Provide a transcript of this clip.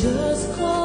just call